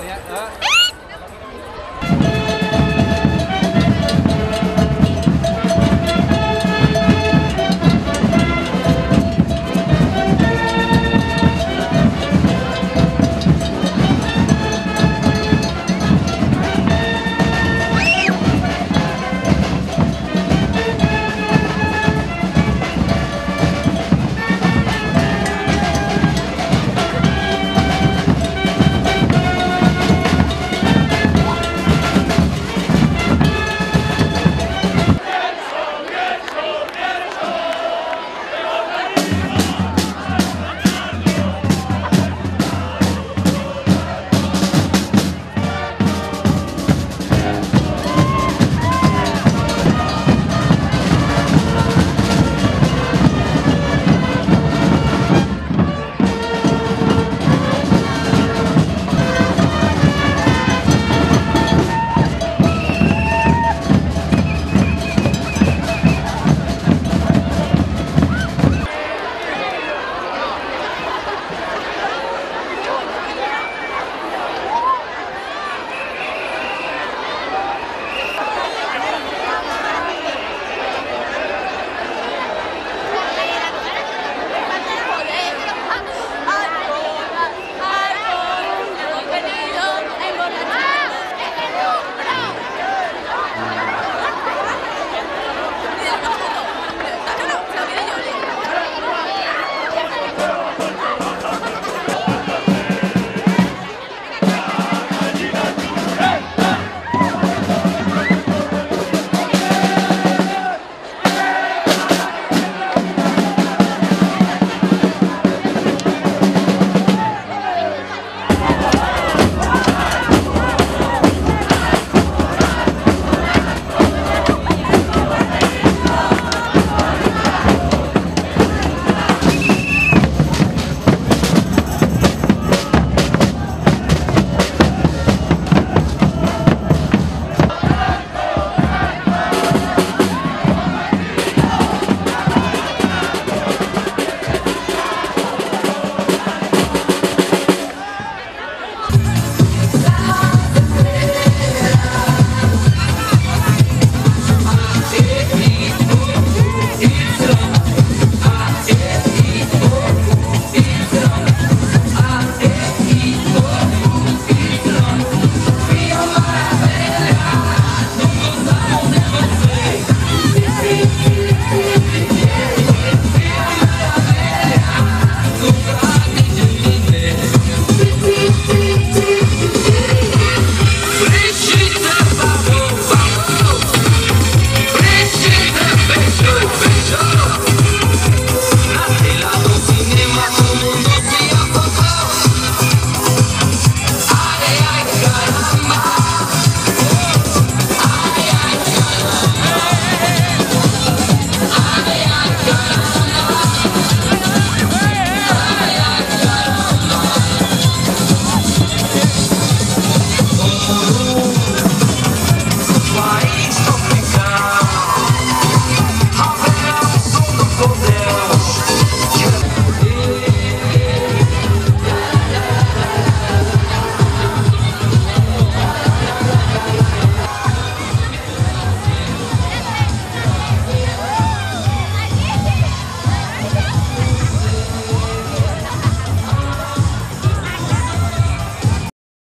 你看啊